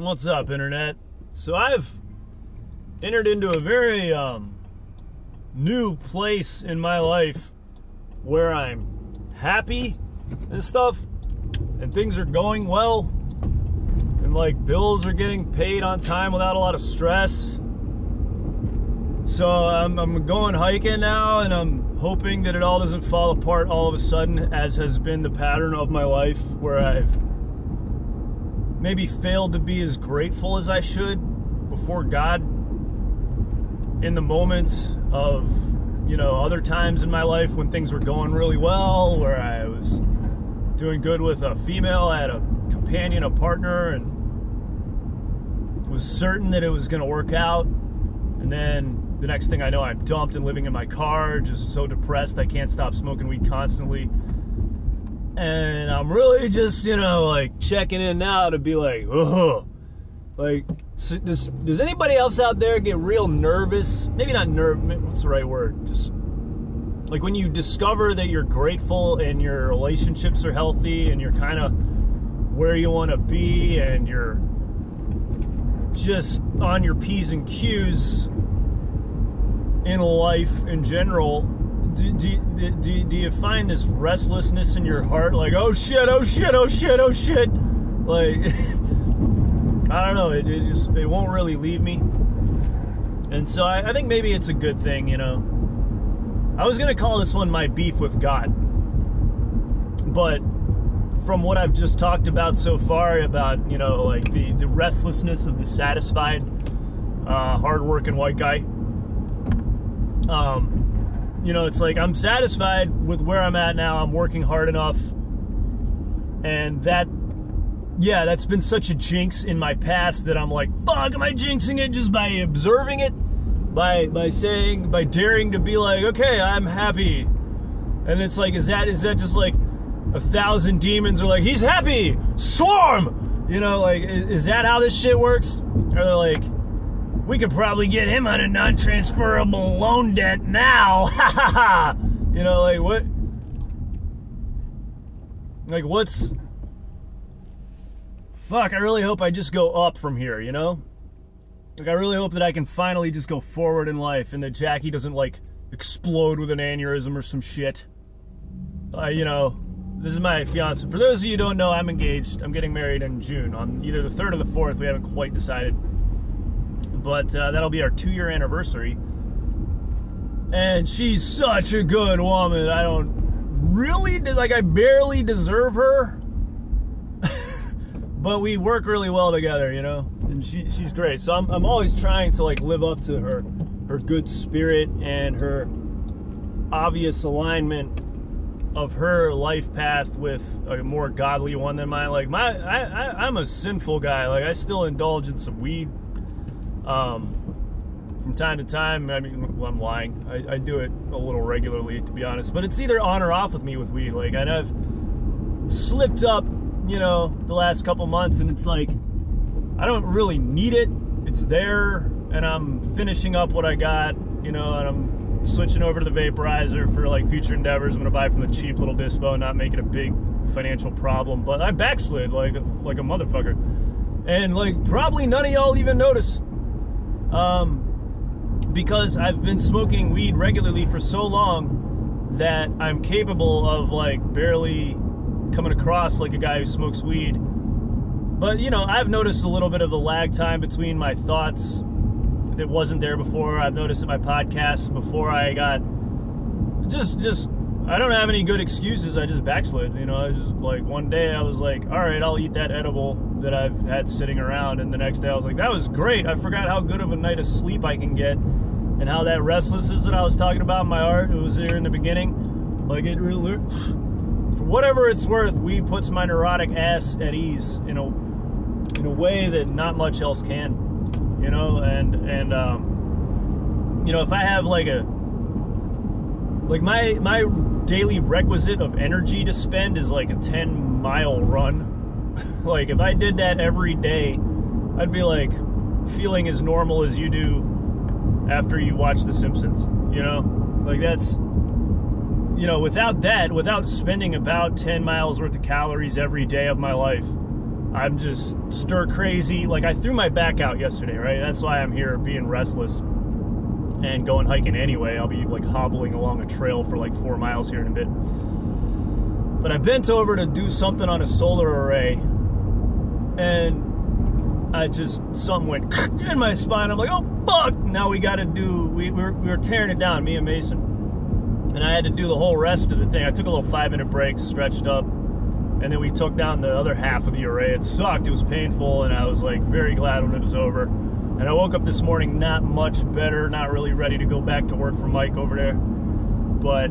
What's up, Internet? So I've entered into a very um, new place in my life where I'm happy and stuff, and things are going well, and like bills are getting paid on time without a lot of stress. So I'm, I'm going hiking now, and I'm hoping that it all doesn't fall apart all of a sudden, as has been the pattern of my life, where I've maybe failed to be as grateful as I should before God in the moments of, you know, other times in my life when things were going really well, where I was doing good with a female, I had a companion, a partner, and was certain that it was going to work out. And then the next thing I know, I'm dumped and living in my car, just so depressed I can't stop smoking weed constantly and I'm really just you know like checking in now to be like, oh, like so does does anybody else out there get real nervous? Maybe not nerve. What's the right word? Just like when you discover that you're grateful and your relationships are healthy and you're kind of where you want to be and you're just on your p's and q's in life in general you find this restlessness in your heart like oh shit oh shit oh shit oh shit. Like i don't know it, it, just it won't really leave me. And so I, I think maybe it's a good thing you know. I was gonna call this one my beef with god. But from what i've just talked about so far about you know like the, the restlessness of the satisfied uh, hardworking white guy um, you know, it's like I'm satisfied with where I'm at now. I'm working hard enough. And that, yeah, that's been such a jinx in my past that I'm like, fuck, am I jinxing it just by observing it? By, by saying, by daring to be like, okay, I'm happy. And it's like, is that, is that just like a thousand demons are like, he's happy, swarm! You know, like, is, is that how this shit works? Or they're like, we could probably get him on a non-transferable loan debt now. Ha ha ha! You know, like what? Like what's? Fuck! I really hope I just go up from here. You know, like I really hope that I can finally just go forward in life, and that Jackie doesn't like explode with an aneurysm or some shit. Uh, you know, this is my fiance. For those of you who don't know, I'm engaged. I'm getting married in June on either the third or the fourth. We haven't quite decided but uh, that'll be our two year anniversary. And she's such a good woman. I don't really, like, I barely deserve her. but we work really well together, you know? And she, she's great. So I'm, I'm always trying to, like, live up to her, her good spirit and her obvious alignment of her life path with a more godly one than mine. Like my, I, I, I'm a sinful guy. Like I still indulge in some weed um, from time to time, I mean, well, I'm lying. I, I, do it a little regularly, to be honest. But it's either on or off with me with weed. Like, and I've slipped up, you know, the last couple months, and it's like, I don't really need it. It's there, and I'm finishing up what I got, you know, and I'm switching over to the vaporizer for like future endeavors. I'm gonna buy from the cheap little dispo, and not make it a big financial problem. But I backslid like like a motherfucker, and like probably none of y'all even noticed um, because I've been smoking weed regularly for so long that I'm capable of like barely coming across like a guy who smokes weed. But you know, I've noticed a little bit of a lag time between my thoughts that wasn't there before. I've noticed in my podcast before I got just just I don't have any good excuses. I just backslid. You know, I was just like one day I was like, all right, I'll eat that edible that I've had sitting around, and the next day I was like, that was great. I forgot how good of a night of sleep I can get, and how that restlessness that I was talking about in my art, it was there in the beginning, like it really. For whatever it's worth, we puts my neurotic ass at ease in a in a way that not much else can, you know, and and um, you know if I have like a like my my daily requisite of energy to spend is like a 10 mile run. like if I did that every day, I'd be like feeling as normal as you do after you watch The Simpsons, you know? Like that's you know, without that, without spending about 10 miles worth of calories every day of my life, I'm just stir crazy. Like I threw my back out yesterday, right? That's why I'm here being restless and going hiking anyway. I'll be like hobbling along a trail for like four miles here in a bit. But I bent over to do something on a solar array and I just something went in my spine. I'm like, oh fuck! Now we got to do. We, we, were, we were tearing it down, me and Mason, and I had to do the whole rest of the thing. I took a little five minute break, stretched up, and then we took down the other half of the array. It sucked. It was painful, and I was like very glad when it was over. And I woke up this morning not much better, not really ready to go back to work for Mike over there. But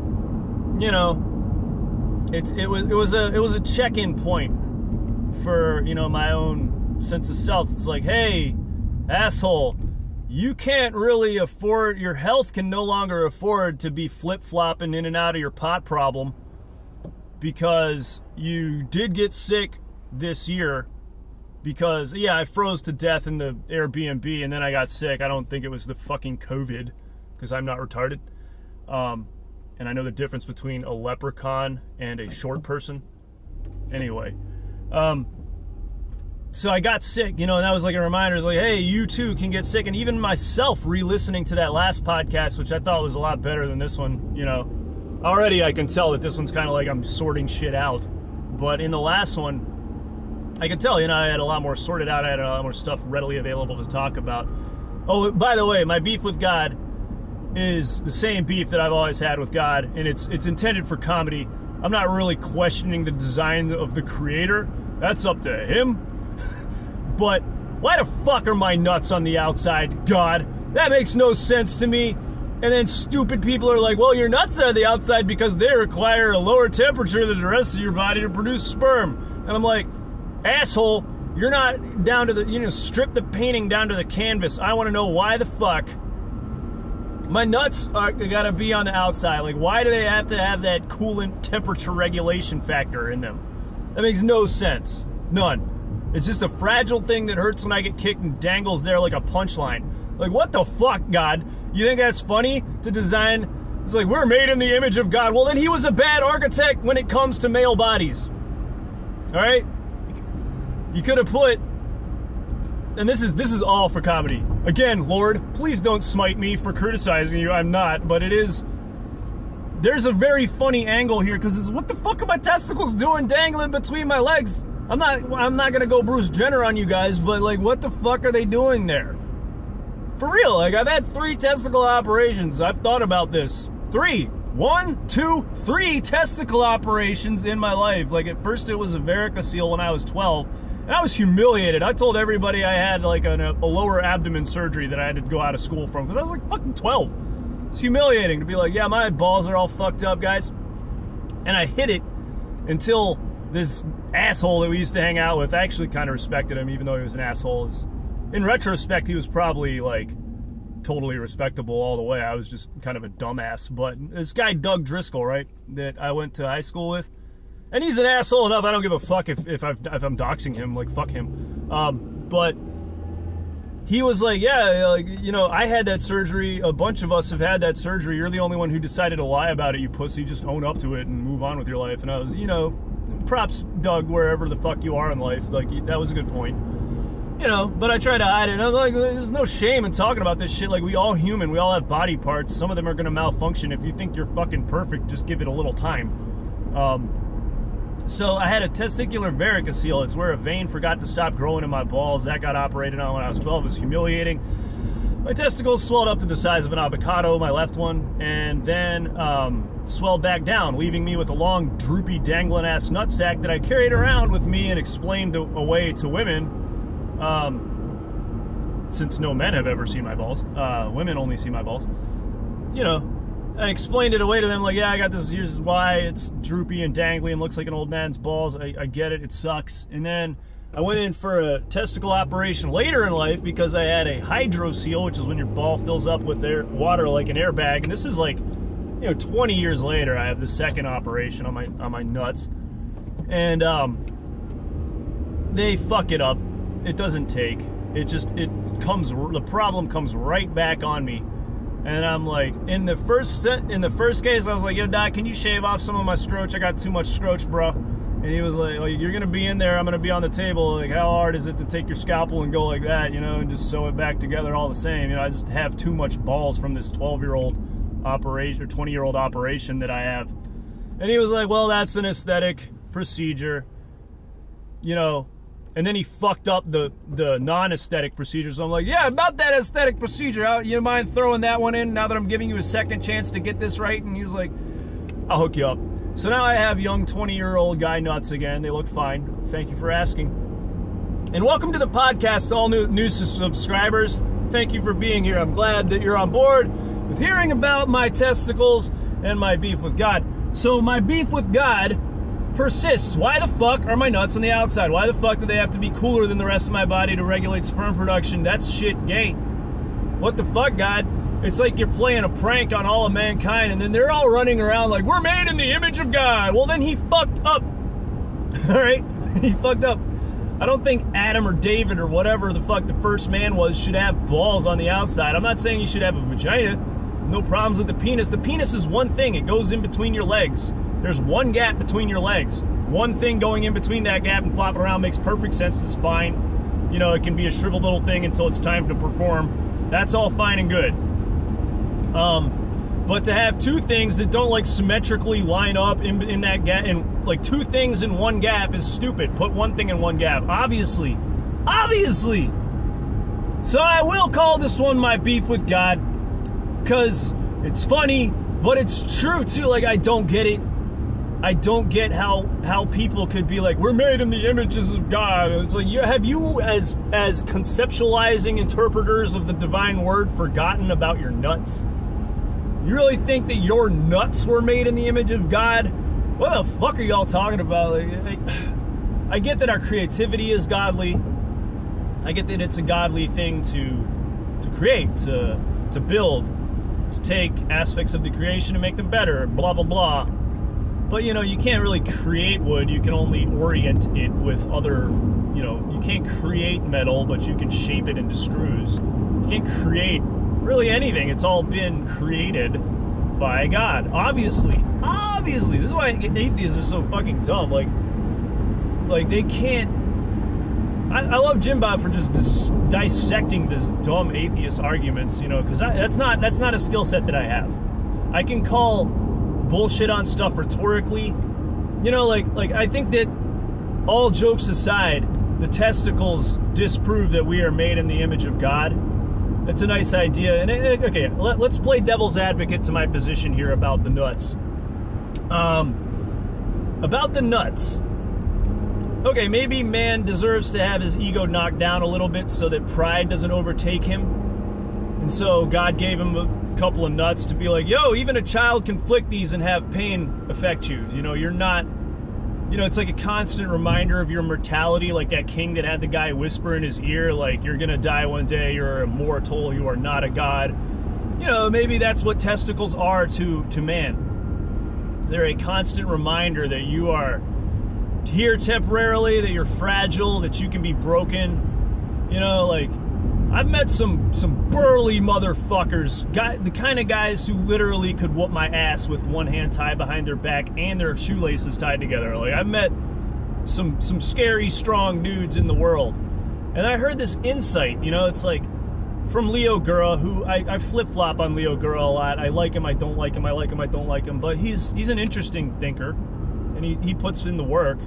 you know, it's it was it was a it was a check-in point for you know my own sense of self. It's like, hey, asshole, you can't really afford your health can no longer afford to be flip flopping in and out of your pot problem because you did get sick this year because yeah i froze to death in the airbnb and then i got sick i don't think it was the fucking covid because i'm not retarded um, and i know the difference between a leprechaun and a short person anyway um, so I got sick, you know, and that was like a reminder. It's like, hey, you too can get sick. And even myself re-listening to that last podcast, which I thought was a lot better than this one, you know, already I can tell that this one's kind of like I'm sorting shit out. But in the last one, I can tell, you know, I had a lot more sorted out. I had a lot more stuff readily available to talk about. Oh, by the way, my beef with God is the same beef that I've always had with God, and it's it's intended for comedy. I'm not really questioning the design of the creator. That's up to him but why the fuck are my nuts on the outside? God, that makes no sense to me. And then stupid people are like, well, your nuts are the outside because they require a lower temperature than the rest of your body to produce sperm. And I'm like, asshole, you're not down to the, you know, strip the painting down to the canvas. I want to know why the fuck my nuts are gotta be on the outside. Like, why do they have to have that coolant temperature regulation factor in them? That makes no sense. None. It's just a fragile thing that hurts when I get kicked and dangles there like a punchline. Like, what the fuck, God? You think that's funny to design? It's like, we're made in the image of God. Well, then he was a bad architect when it comes to male bodies. All right? You could have put and this is this is all for comedy. Again, Lord, please don't smite me for criticizing you. I'm not, but it is there's a very funny angle here because what the fuck are my testicles doing dangling between my legs? I'm not I'm not gonna go Bruce Jenner on you guys, but like what the fuck are they doing there? For real, like I've had three testicle operations. I've thought about this. Three. One, two, three testicle operations in my life. Like at first it was a varicocele when I was 12. And I was humiliated. I told everybody I had like a, a lower abdomen surgery that I had to go out of school from because I was like fucking 12. It's humiliating to be like, yeah, my balls are all fucked up, guys. And I hit it until this asshole that we used to hang out with, actually kind of respected him, even though he was an asshole. In retrospect, he was probably like totally respectable all the way. I was just kind of a dumbass. But this guy, Doug Driscoll, right, that I went to high school with, and he's an asshole enough. I don't give a fuck if, if, i am doxing him. Like, fuck him. Um, but he was like, yeah, like, you know, I had that surgery. A bunch of us have had that surgery. You're the only one who decided to lie about it, you pussy. Just own up to it and move on with your life. And I was, you know, props, Doug, wherever the fuck you are in life. Like, that was a good point. You know, but I try to hide it. I was like, there's no shame in talking about this shit. Like, we all human. We all have body parts. Some of them are going to malfunction. If you think you're fucking perfect, just give it a little time. Um, so I had a testicular varicocele. It's where a vein forgot to stop growing in my balls. That got operated on when I was 12. It was humiliating. My testicles swelled up to the size of an avocado, my left one, and then um, swelled back down, leaving me with a long, droopy, dangling ass nutsack that I carried around with me and explained away to women. Um, since no men have ever seen my balls, uh, women only see my balls. You know, I explained it away to them, like, yeah, I got this, here's why it's droopy and dangly and looks like an old man's balls. I, I get it, it sucks. And then I went in for a testicle operation later in life because I had a hydrocele, which is when your ball fills up with air, water like an airbag. And this is like you know, 20 years later, I have the second operation on my on my nuts, and um, they fuck it up. It doesn't take. It just it comes. The problem comes right back on me, and I'm like, in the first set, in the first case, I was like, yo, doc, can you shave off some of my scroach? I got too much scroach, bro. And he was like, like, you're gonna be in there, I'm gonna be on the table. Like, how hard is it to take your scalpel and go like that, you know, and just sew it back together all the same? You know, I just have too much balls from this 12 year old operation or 20 year old operation that I have. And he was like, well, that's an aesthetic procedure, you know. And then he fucked up the the non-aesthetic procedure. So I'm like, yeah, about that aesthetic procedure. You mind throwing that one in now that I'm giving you a second chance to get this right? And he was like, I'll hook you up. So now I have young 20 year old guy nuts again. They look fine. Thank you for asking. And welcome to the podcast, all new, new subscribers. Thank you for being here. I'm glad that you're on board with hearing about my testicles and my beef with God. So, my beef with God persists. Why the fuck are my nuts on the outside? Why the fuck do they have to be cooler than the rest of my body to regulate sperm production? That's shit gay. What the fuck, God? It's like you're playing a prank on all of mankind, and then they're all running around like, we're made in the image of God. Well, then he fucked up. all right? he fucked up. I don't think Adam or David or whatever the fuck the first man was should have balls on the outside. I'm not saying you should have a vagina. No problems with the penis. The penis is one thing, it goes in between your legs. There's one gap between your legs. One thing going in between that gap and flopping around makes perfect sense. It's fine. You know, it can be a shriveled little thing until it's time to perform. That's all fine and good. Um, but to have two things that don't like symmetrically line up in, in that gap, and like two things in one gap is stupid. Put one thing in one gap. Obviously. Obviously. So I will call this one my beef with God because it's funny, but it's true too. Like, I don't get it. I don't get how how people could be like we're made in the images of God. It's like you have you as as conceptualizing interpreters of the divine word forgotten about your nuts? You really think that your nuts were made in the image of God? What the fuck are y'all talking about? Like, I get that our creativity is godly. I get that it's a godly thing to to create, to to build, to take aspects of the creation and make them better, blah blah blah. But you know, you can't really create wood. You can only orient it with other, you know, you can't create metal, but you can shape it into screws. You can't create really anything. It's all been created by God. Obviously. Obviously. This is why atheists are so fucking dumb. Like like they can't I, I love Jim Bob for just dis- dissecting this dumb atheist arguments, you know, because that's not that's not a skill set that I have. I can call bullshit on stuff rhetorically. You know, like like I think that all jokes aside, the testicles disprove that we are made in the image of God. It's a nice idea. And it, okay, let, us play devil's advocate to my position here about the nuts. Um, about the nuts. Okay, maybe man deserves to have his ego knocked down a little bit so that pride doesn't overtake him. And so God gave him a couple of nuts to be like, yo, even a child can flick these and have pain affect you. You know, you're not, you know, it's like a constant reminder of your mortality, like that king that had the guy whisper in his ear, like, you're gonna die one day, you're immortal, you are not a god. You know, maybe that's what testicles are to, to man. They're a constant reminder that you are here temporarily, that you're fragile, that you can be broken. You know, like, I've met some some burly motherfuckers, guy, the kind of guys who literally could whoop my ass with one hand tied behind their back and their shoelaces tied together. Like I've met some some scary, strong dudes in the world, and I heard this insight. You know, it's like from Leo Gura, who I, I flip flop on Leo Gura a lot. I like him, I don't like him, I like him, I don't like him. But he's he's an interesting thinker, and he, he puts in the work.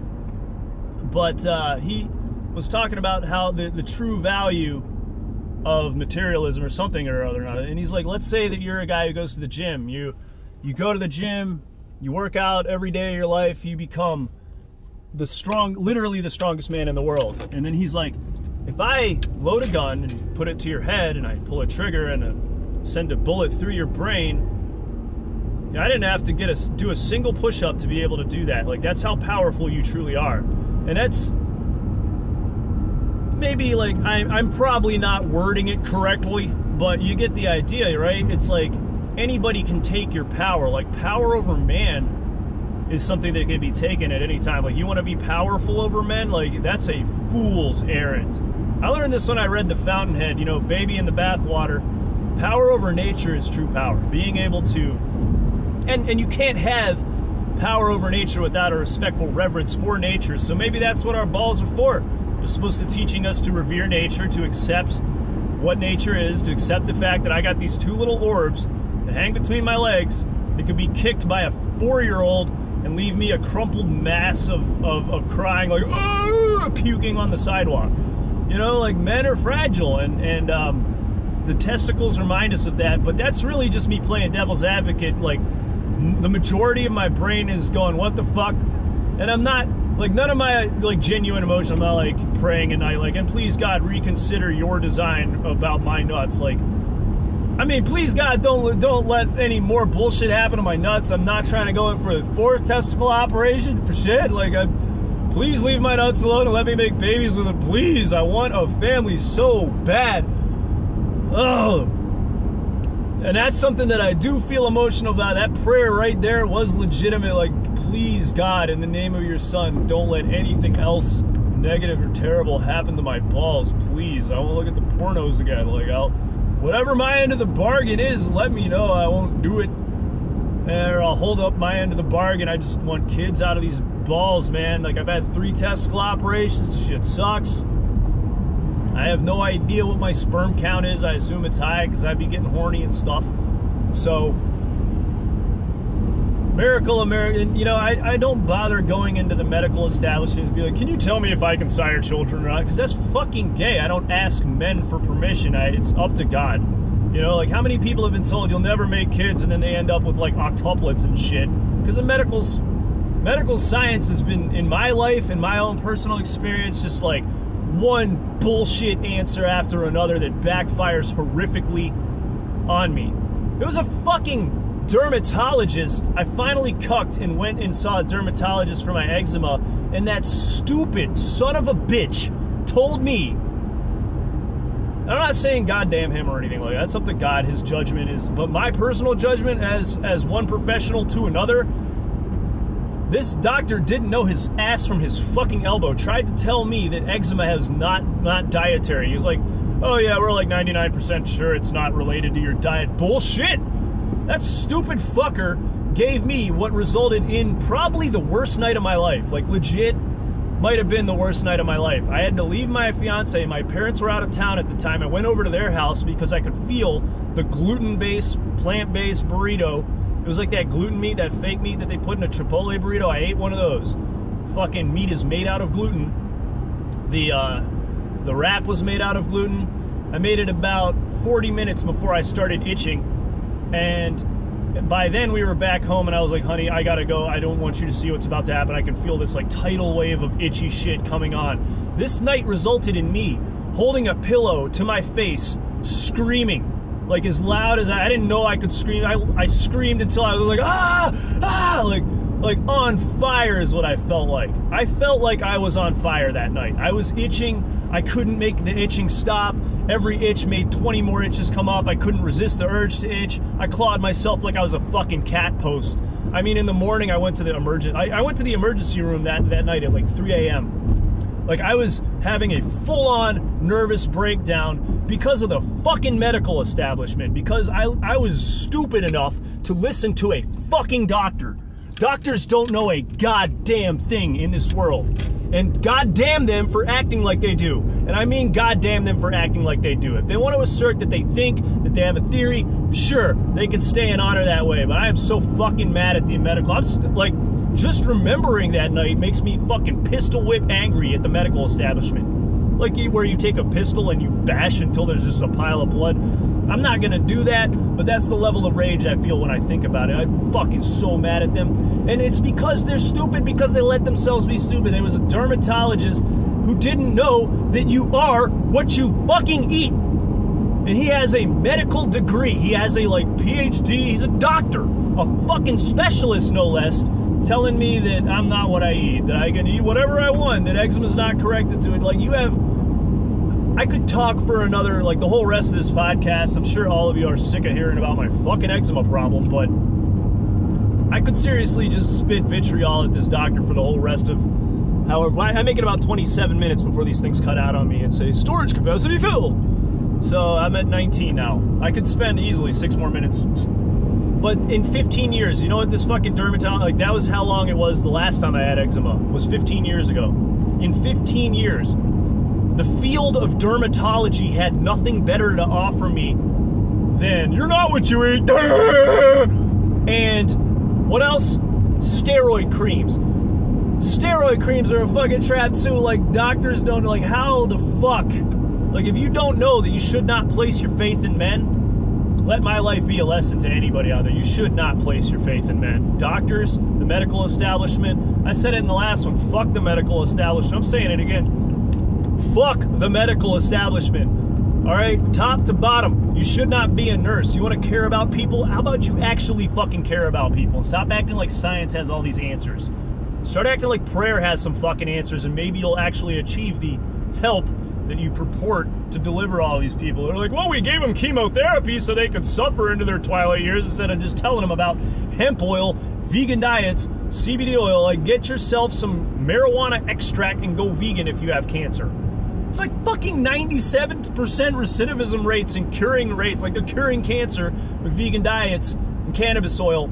But uh, he was talking about how the, the true value of materialism or something or other. And he's like, let's say that you're a guy who goes to the gym. You you go to the gym, you work out every day of your life, you become the strong, literally the strongest man in the world. And then he's like, if I load a gun and put it to your head and I pull a trigger and a, send a bullet through your brain, I didn't have to get a, do a single push-up to be able to do that. Like that's how powerful you truly are. And that's maybe like I'm, I'm probably not wording it correctly, but you get the idea, right? It's like anybody can take your power. Like power over man is something that can be taken at any time. Like you want to be powerful over men, like that's a fool's errand. I learned this when I read The Fountainhead, you know, baby in the bathwater. Power over nature is true power. Being able to and and you can't have power over nature without a respectful reverence for nature. So maybe that's what our balls are for. They're supposed to teaching us to revere nature, to accept what nature is, to accept the fact that I got these two little orbs that hang between my legs that could be kicked by a four-year-old and leave me a crumpled mass of, of, of crying, like, puking on the sidewalk. You know, like men are fragile, and, and um, the testicles remind us of that, but that's really just me playing devil's advocate. Like, the majority of my brain is going, what the fuck? And I'm not, like, none of my, like, genuine emotion, I'm not, like, praying at night, like, and please, God, reconsider your design about my nuts. Like, I mean, please God, don't don't let any more bullshit happen to my nuts. I'm not trying to go in for a fourth testicle operation for shit. Like, I, please leave my nuts alone and let me make babies with it. Please, I want a family so bad. Oh, and that's something that I do feel emotional about. That prayer right there was legitimate. Like, please God, in the name of your Son, don't let anything else negative or terrible happen to my balls. Please, I won't look at the pornos again. Like, I'll whatever my end of the bargain is, let me know. I won't do it. Or I'll hold up my end of the bargain. I just want kids out of these balls, man. Like, I've had three testicle operations. Shit sucks. I have no idea what my sperm count is. I assume it's high because I'd be getting horny and stuff. So, Miracle American, you know, I, I don't bother going into the medical establishments and be like, can you tell me if I can sire children or not? Because that's fucking gay. I don't ask men for permission. I, it's up to God. You know, like how many people have been told you'll never make kids and then they end up with like octuplets and shit? Because the medical's medical science has been in my life in my own personal experience just like one bullshit answer after another that backfires horrifically on me. It was a fucking dermatologist. I finally cucked and went and saw a dermatologist for my eczema, and that stupid son of a bitch told me. I'm not saying goddamn him or anything like that. That's up to God. His judgment is, but my personal judgment as as one professional to another. This doctor didn't know his ass from his fucking elbow. Tried to tell me that eczema has not not dietary. He was like, "Oh yeah, we're like 99% sure it's not related to your diet." Bullshit. That stupid fucker gave me what resulted in probably the worst night of my life. Like, legit, might have been the worst night of my life. I had to leave my fiance. My parents were out of town at the time. I went over to their house because I could feel the gluten based, plant based burrito. It was like that gluten meat, that fake meat that they put in a Chipotle burrito. I ate one of those. Fucking meat is made out of gluten. The, uh, the wrap was made out of gluten. I made it about 40 minutes before I started itching and by then we were back home and I was like, honey, I gotta go. I don't want you to see what's about to happen. I can feel this like tidal wave of itchy shit coming on. This night resulted in me holding a pillow to my face, screaming like as loud as I, I didn't know I could scream. I, I screamed until I was like, ah, ah, like, like on fire is what I felt like. I felt like I was on fire that night. I was itching. I couldn't make the itching stop. Every itch made 20 more itches come up. I couldn't resist the urge to itch. I clawed myself like I was a fucking cat post. I mean, in the morning, I went to the emergent. I, I went to the emergency room that that night at like 3 a.m. Like I was having a full-on nervous breakdown because of the fucking medical establishment. Because I I was stupid enough to listen to a fucking doctor. Doctors don't know a goddamn thing in this world. And goddamn them for acting like they do. And I mean goddamn them for acting like they do. If they want to assert that they think, that they have a theory, sure, they can stay in honor that way. But I am so fucking mad at the medical. I'm like, just remembering that night makes me fucking pistol whip angry at the medical establishment like where you take a pistol and you bash until there's just a pile of blood. I'm not gonna do that, but that's the level of rage I feel when I think about it. I'm fucking so mad at them. And it's because they're stupid because they let themselves be stupid. There was a dermatologist who didn't know that you are what you fucking eat. And he has a medical degree. He has a like PhD. He's a doctor, a fucking specialist no less telling me that I'm not what I eat, that I can eat whatever I want, that eczema is not corrected to it. Like you have, I could talk for another, like the whole rest of this podcast. I'm sure all of you are sick of hearing about my fucking eczema problem, but I could seriously just spit vitriol at this doctor for the whole rest of. However, I make it about 27 minutes before these things cut out on me and say storage capacity filled. So I'm at 19 now. I could spend easily six more minutes But in 15 years, you know what this fucking dermatologist, like that was how long it was the last time I had eczema, was 15 years ago. In 15 years, the field of dermatology had nothing better to offer me than you're not what you eat. And what else? Steroid creams. Steroid creams are a fucking trap too. Like doctors don't like how the fuck. Like if you don't know that you should not place your faith in men, let my life be a lesson to anybody out there. You should not place your faith in men. Doctors, the medical establishment. I said it in the last one. Fuck the medical establishment. I'm saying it again. Fuck the medical establishment. All right, top to bottom, you should not be a nurse. You want to care about people? How about you actually fucking care about people? Stop acting like science has all these answers. Start acting like prayer has some fucking answers, and maybe you'll actually achieve the help that you purport to deliver all these people. They're like, well, we gave them chemotherapy so they could suffer into their twilight years instead of just telling them about hemp oil, vegan diets, CBD oil. Like, get yourself some marijuana extract and go vegan if you have cancer. It's like fucking 97% recidivism rates and curing rates. Like they're curing cancer with vegan diets and cannabis oil.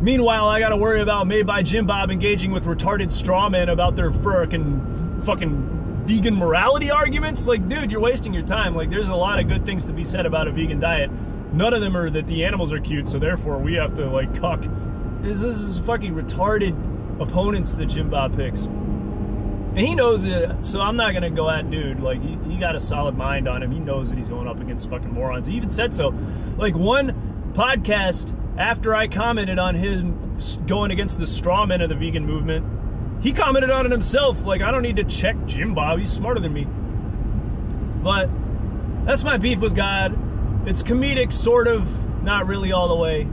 Meanwhile, I gotta worry about Made by Jim Bob engaging with retarded strawmen about their fucking fucking vegan morality arguments. Like, dude, you're wasting your time. Like, there's a lot of good things to be said about a vegan diet. None of them are that the animals are cute, so therefore we have to like cuck. This is fucking retarded opponents that Jim Bob picks. And he knows it, so I'm not gonna go at dude. Like he, he got a solid mind on him. He knows that he's going up against fucking morons. He even said so. Like one podcast after I commented on him going against the straw men of the vegan movement, he commented on it himself. Like I don't need to check Jim Bob. He's smarter than me. But that's my beef with God. It's comedic, sort of, not really all the way.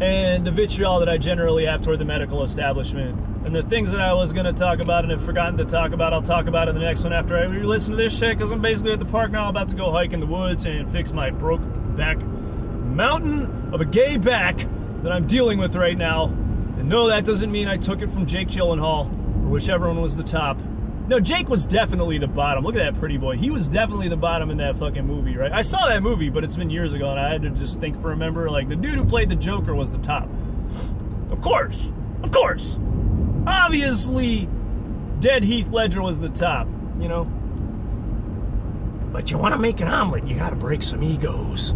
And the vitriol that I generally have toward the medical establishment and the things that I was going to talk about and have forgotten to talk about, I'll talk about in the next one after I listen to this shit because I'm basically at the park now about to go hike in the woods and fix my broke back mountain of a gay back that I'm dealing with right now. And no, that doesn't mean I took it from Jake Gyllenhaal or whichever one was the top. No, Jake was definitely the bottom. Look at that pretty boy. He was definitely the bottom in that fucking movie, right? I saw that movie, but it's been years ago, and I had to just think for a member. Like, the dude who played the Joker was the top. Of course. Of course. Obviously, dead Heath Ledger was the top, you know? But you want to make an omelet, you got to break some egos.